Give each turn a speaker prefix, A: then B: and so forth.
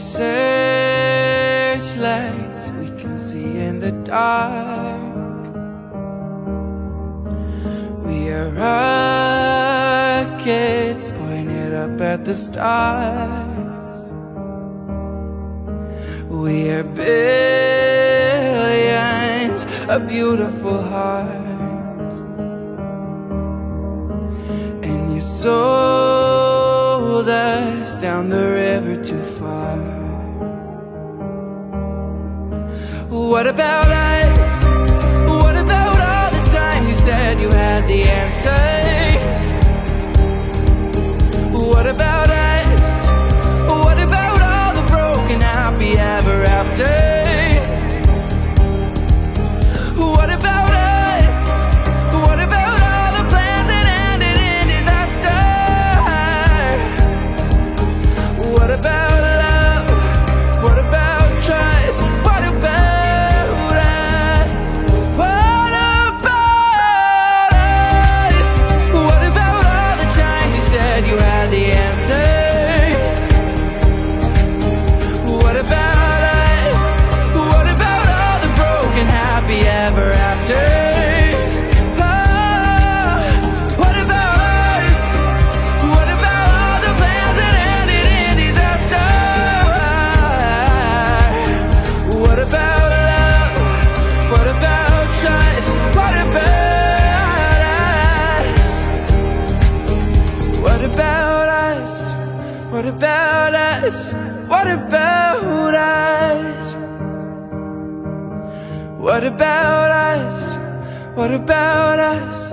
A: searchlights we can see in the dark. We are rockets pointed up at the stars. We are billions of beautiful hearts. is down the river too far What about us? us? What about us? What about us? What about us?